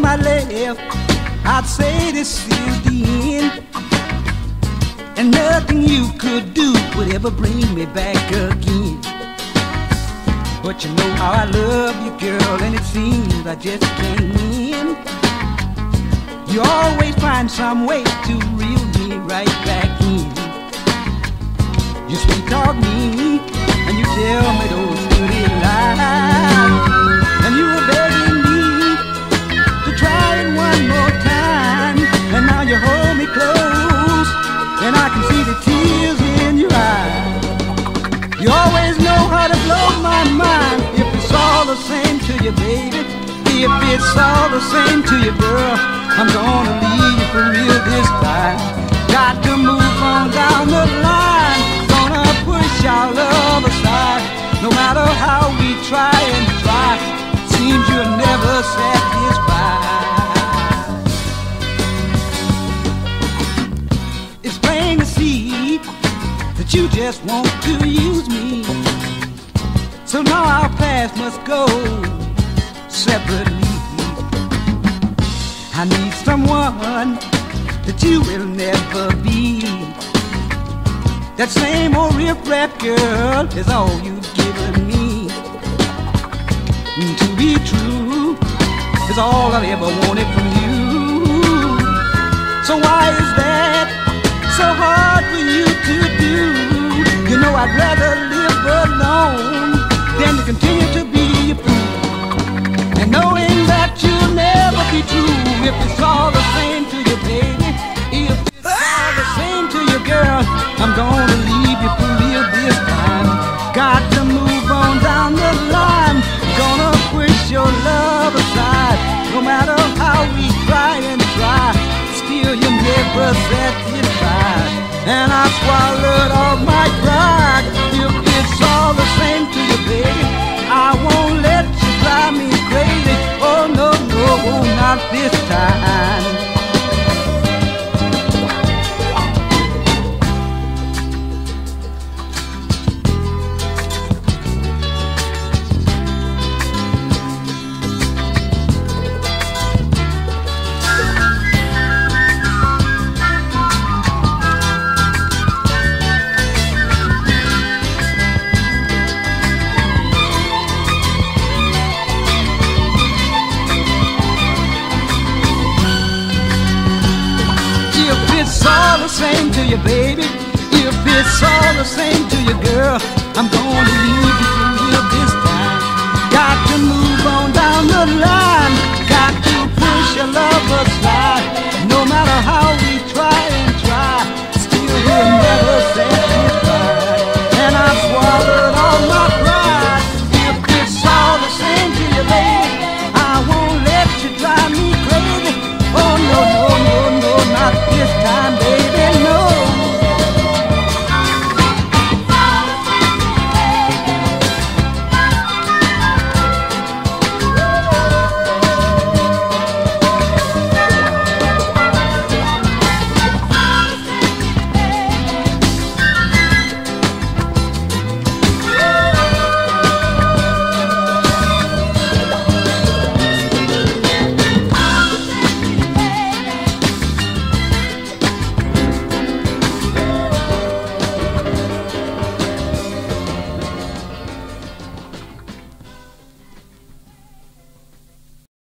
left, I'd say this is the end. And nothing you could do would ever bring me back again. But you know how I love you, girl, and it seems I just can't win. You always find some way to reel me right back in. You sweet talk me, You always know how to blow my mind. If it's all the same to you, baby. If it's all the same to you, girl, I'm gonna leave you for real this time. Got to move on down the line. Gonna push our love aside. No matter how we try and try, seems you're never satisfied. You just want to use me. So now our paths must go separately. I need someone that you will never be. That same old riff-raff girl is all you've given me. And to be true is all I've ever wanted from you. So why is that so hard for you to do? Got to move on down the line. Gonna push your love aside. No matter how we try and try, still you're never satisfied. And I swallowed all my pride. It's all the same to you, baby, if it's all the same to you, girl, I'm gonna leave you real this time. Got to move on down the line, got to push your love aside. No matter how we try and try, still you'll never say